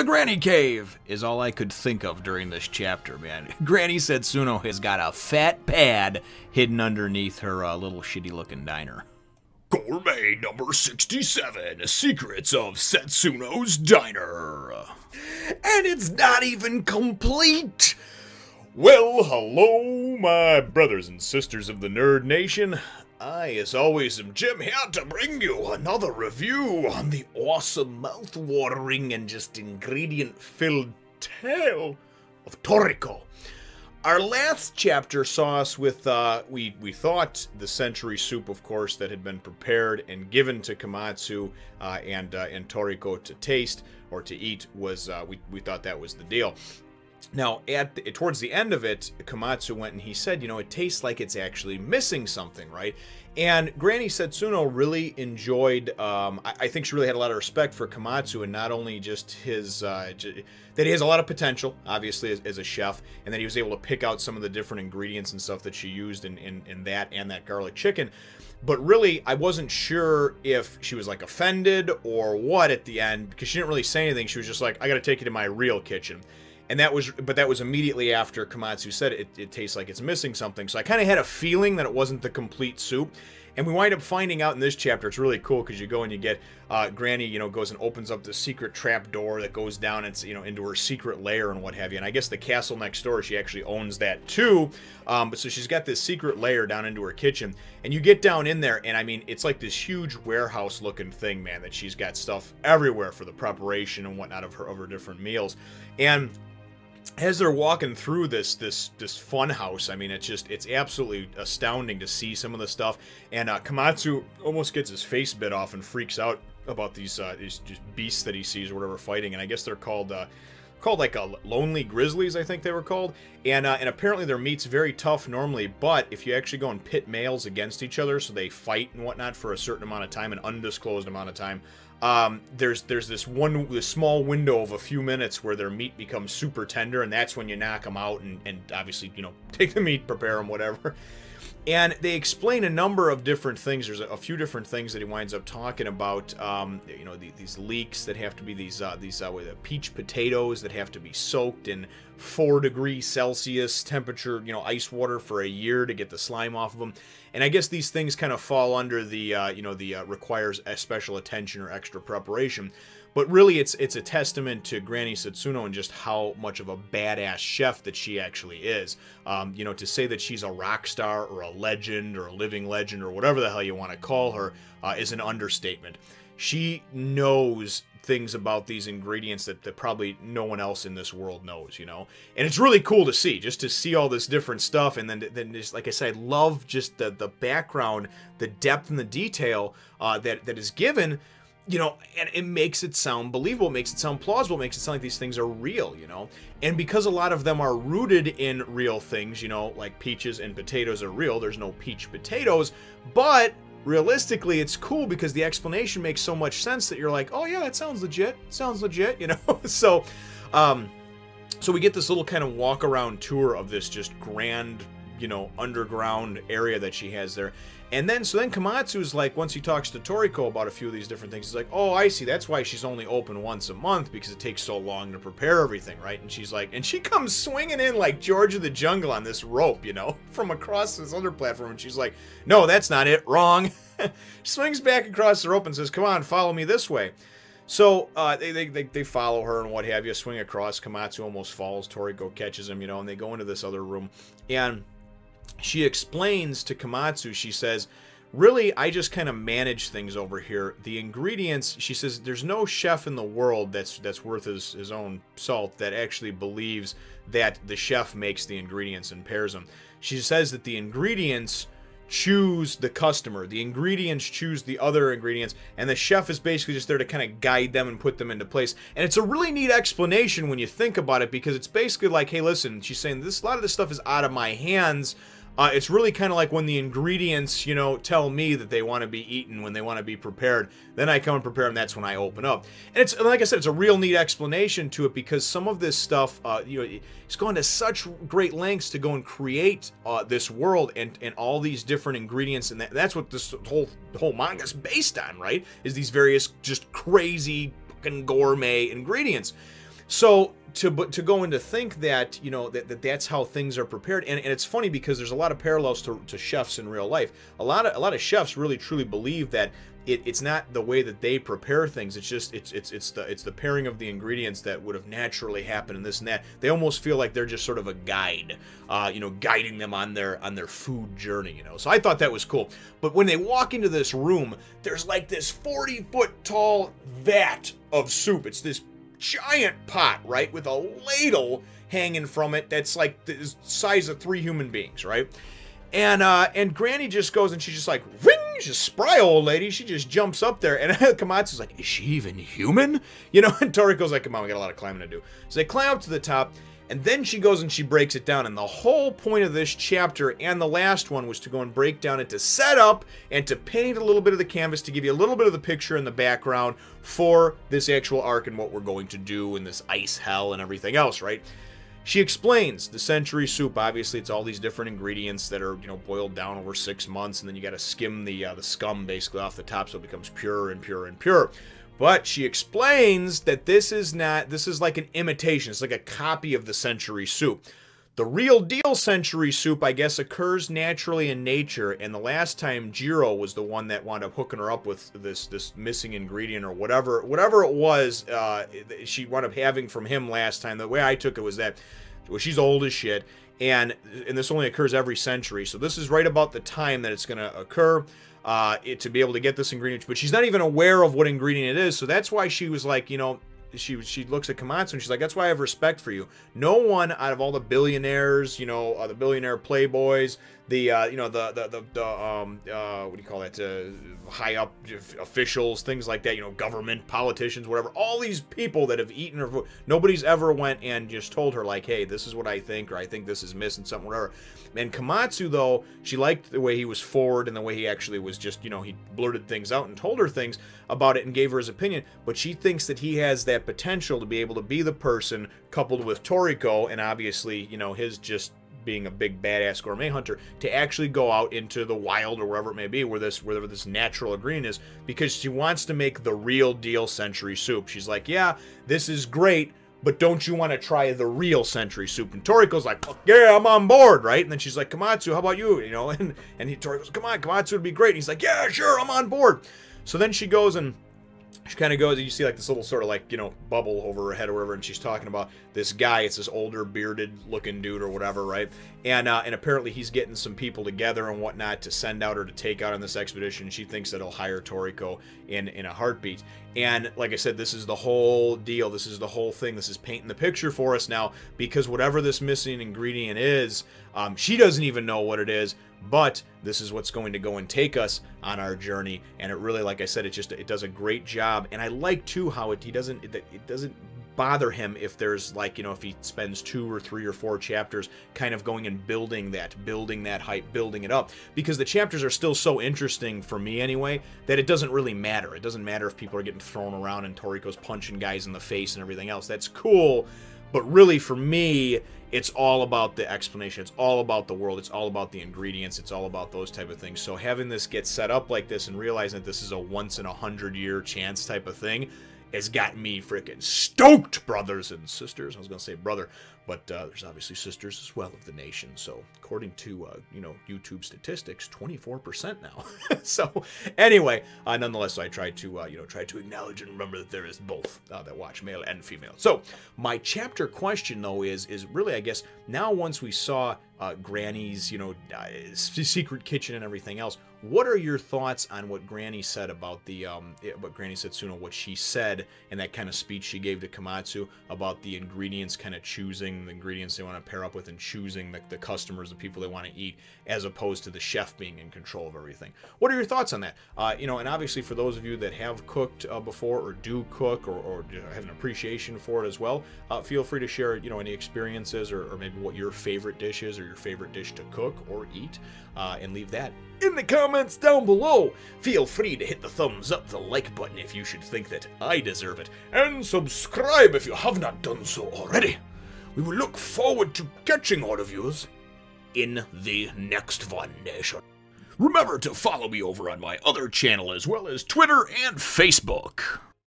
the Granny Cave is all I could think of during this chapter, man. Granny Setsuno has got a fat pad hidden underneath her uh, little shitty looking diner. Gourmet number 67 Secrets of Setsuno's Diner. And it's not even complete! Well, hello, my brothers and sisters of the Nerd Nation. I, as always, am Jim here to bring you another review on the awesome, mouth-watering, and just ingredient-filled tale of Toriko. Our last chapter saw us with, uh, we, we thought the century soup, of course, that had been prepared and given to Komatsu uh, and, uh, and Toriko to taste or to eat was, uh, we, we thought that was the deal. Now, at the, towards the end of it, Komatsu went and he said, you know, it tastes like it's actually missing something, right? And Granny Setsuno really enjoyed, um, I, I, think she really had a lot of respect for Komatsu and not only just his, uh, j- that he has a lot of potential, obviously, as, as, a chef, and that he was able to pick out some of the different ingredients and stuff that she used in, in, in that and that garlic chicken. But really, I wasn't sure if she was like offended or what at the end because she didn't really say anything. She was just like, I got to take you to my real kitchen and that was but that was immediately after Komatsu said it, it tastes like it's missing something. So I kind of had a feeling that it wasn't the complete soup. And we wind up finding out in this chapter it's really cool because you go and you get uh, Granny you know goes and opens up the secret trap door that goes down and you know into her secret lair and what have you. And I guess the castle next door she actually owns that too. Um, but so she's got this secret lair down into her kitchen. And you get down in there and I mean it's like this huge warehouse looking thing man that she's got stuff everywhere for the preparation and whatnot of her of her different meals. And as they're walking through this this this fun house, I mean, it's just it's absolutely astounding to see some of the stuff. And uh, Komatsu almost gets his face bit off and freaks out about these uh, these just beasts that he sees or whatever fighting. And I guess they're called uh, called like a lonely grizzlies, I think they were called. And uh, and apparently their meat's very tough normally, but if you actually go and pit males against each other, so they fight and whatnot for a certain amount of time, an undisclosed amount of time, um, there's there's this one this small window of a few minutes where their meat becomes super tender, and that's when you knock them out and, and obviously you know take the meat, prepare them, whatever. And they explain a number of different things. There's a, few different things that he winds up talking about. Um, you know, the, these leeks that have to be these uh, these uh, with peach potatoes that have to be soaked in four degrees Celsius temperature, you know, ice water for a year to get the slime off of them. And I guess these things kind of fall under the uh, you know the uh, requires a special attention or extra preparation. But really, it's it's a testament to Granny Setsuno and just how much of a badass chef that she actually is. Um, you know, to say that she's a rock star or a legend or a living legend or whatever the hell you want to call her uh, is an understatement. She knows things about these ingredients that, that probably no one else in this world knows, you know? And it's really cool to see, just to see all this different stuff. And then, then just, like I said, I love just the, the background, the depth and the detail uh, that, that is given you know, and it makes it sound believable, makes it sound plausible, makes it sound like these things are real, you know? And because a lot of them are rooted in real things, you know, like peaches and potatoes are real, there's no peach potatoes, but realistically it's cool because the explanation makes so much sense that you're like, oh yeah, that sounds legit, sounds legit, you know? so, um, so we get this little kind of walk around tour of this just grand, you know, underground area that she has there. And then, so then Komatsu's like, once he talks to Toriko about a few of these different things, he's like, oh, I see, that's why she's only open once a month, because it takes so long to prepare everything, right? And she's like, and she comes swinging in like George of the Jungle on this rope, you know, from across this other platform, and she's like, no, that's not it, wrong. swings back across the rope and says, come on, follow me this way. So uh, they, they, they, follow her and what have you, swing across. Komatsu almost falls. Toriko catches him, you know, and they go into this other room. And she explains to Komatsu, she says, really, I just kind of manage things over here. The ingredients, she says, there's no chef in the world that's that's worth his, his own salt that actually believes that the chef makes the ingredients and pairs them. She says that the ingredients choose the customer. The ingredients choose the other ingredients, and the chef is basically just there to kind of guide them and put them into place. And it's a really neat explanation when you think about it because it's basically like, hey, listen, she's saying this a lot of this stuff is out of my hands uh, it's really kind of like when the ingredients, you know, tell me that they want to be eaten, when they want to be prepared. Then I come and prepare them. That's when I open up. And it's like I said, it's a real neat explanation to it because some of this stuff, uh, you know, it's gone to such great lengths to go and create uh, this world and and all these different ingredients, and that, that's what this whole whole manga is based on, right? Is these various just crazy fucking gourmet ingredients. So to to go into think that you know that, that that's how things are prepared and, and it's funny because there's a lot of parallels to, to chefs in real life. A lot of a lot of chefs really truly believe that it, it's not the way that they prepare things it's just it's it's it's the it's the pairing of the ingredients that would have naturally happened and this and that. They almost feel like they're just sort of a guide uh, you know guiding them on their on their food journey you know? So i thought that was cool. But when they walk into this room there's like this 40 foot tall vat of soup. It's this giant pot, right, with a ladle hanging from it that's like the size of three human beings, right? And uh, and Granny just goes and she's just like, ring, she's a spry old lady. She just jumps up there, and Komatsu's like, is she even human? You know, and Toriko's like, come on, we got a lot of climbing to do. So they climb up to the top, and then she goes and she breaks it down. And the whole point of this chapter and the last one was to go and break down and to set up and to paint a little bit of the canvas to give you a little bit of the picture in the background for this actual arc and what we're going to do in this ice hell and everything else, right? She explains the century soup. Obviously, it's all these different ingredients that are, you know, boiled down over six months, and then you got to skim the uh, the scum basically off the top so it becomes pure and pure and pure. But she explains that this is not, this is like an imitation. It's like a copy of the century soup. The real deal century soup, I guess, occurs naturally in nature, and the last time Jiro was the one that wound up hooking her up with this this missing ingredient or whatever whatever it was, uh, she wound up having from him last time. The way I took it was that well, she's old as shit, and and this only occurs every century, so this is right about the time that it's going to occur uh, it, to be able to get this ingredient, but she's not even aware of what ingredient it is. So that's why she was like, you know, she she looks at Komatsu and she's like, "That's why I have respect for you. No one out of all the billionaires, you know, uh, the billionaire playboys, the uh, you know the the the, the um uh, what do you call that uh, high up officials, things like that. You know, government politicians, whatever. All these people that have eaten her food, nobody's ever went and just told her like, "Hey, this is what I think," or "I think this is missing something," whatever. And Komatsu though, she liked the way he was forward and the way he actually was just you know he blurted things out and told her things about it and gave her his opinion. But she thinks that he has that potential to be able to be the person coupled with Toriko and obviously you know his just being a big badass gourmet hunter to actually go out into the wild or wherever it may be where this wherever this natural ingredient is because she wants to make the real deal century soup. She's like, yeah, this is great, but don't you want to try the real century soup? And Toriko's like, yeah, I'm on board, right? And then she's like, Komatsu, how about you? You know, and and he Toriko's, come on, Komatsu would be great. And he's like, yeah, sure, I'm on board. So then she goes and she kind of goes and you see like this little sort of like you know bubble over her head or whatever and she's talking about this guy it's this older bearded looking dude or whatever right? And uh, and apparently he's getting some people together and whatnot to send out or to take out on this expedition. She thinks that he'll hire toriko in in a heartbeat. And like i said this is the whole deal. This is the whole thing. This is painting the picture for us now because whatever this missing ingredient is um, she doesn't even know what it is but this is what's going to go and take us on our journey. And it really like i said it just it does a great job. And i like too how it he doesn't it, it doesn't bother him if there's like you know if he spends two or three or four chapters kind of going and building that building that hype building it up. Because the chapters are still so interesting for me anyway that it doesn't really matter. It doesn't matter if people are getting thrown around and toriko's punching guys in the face and everything else. That's cool but really, for me, it's all about the explanation. It's all about the world. It's all about the ingredients. It's all about those type of things. So having this get set up like this and realizing that this is a once in a hundred year chance type of thing has got me freaking stoked, brothers and sisters. I was gonna say brother, but uh, there's obviously sisters as well of the nation. So according to uh, you know YouTube statistics, 24% now. so anyway, uh, nonetheless, I try to uh, you know try to acknowledge and remember that there is both uh, that watch, male and female. So my chapter question though is is really I guess now once we saw uh, Granny's, you know, secret kitchen and everything else. What are your thoughts on what Granny said about the, um, what Granny Setsuno, what she said in that kind of speech she gave to Komatsu about the ingredients, kind of choosing the ingredients they want to pair up with and choosing the, the customers, the people they want to eat, as opposed to the chef being in control of everything. What are your thoughts on that? Uh, you know, and obviously for those of you that have cooked uh, before or do cook or, or have an appreciation for it as well, uh, feel free to share, you know, any experiences or, or maybe what your favorite dish is or your favorite dish to cook or eat, uh, and leave that in the comments down below. Feel free to hit the thumbs up, the like button if you should think that I deserve it, and subscribe if you have not done so already. We will look forward to catching all of yous in the next one nation. Remember to follow me over on my other channel as well as Twitter and Facebook.